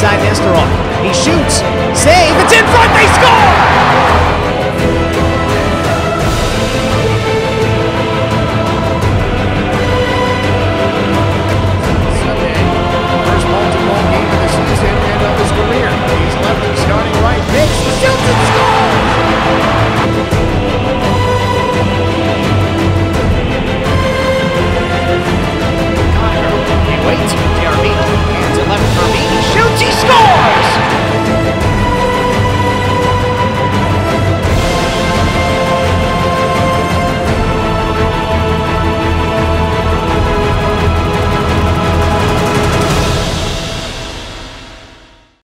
power play. Medina, left side Nesterov. He shoots.